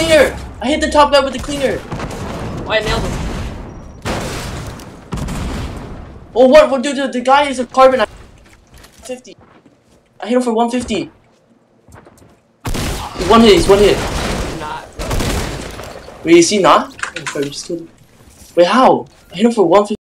cleaner! I hit the top guy with the cleaner! Oh, I nailed him. Oh, what? What, dude, the, the guy is a carbon. 50. I hit him for 150. He's one hit, he's one hit. Not. Wait, is he not? Oh, sorry, just kidding. Wait, how? I hit him for 150.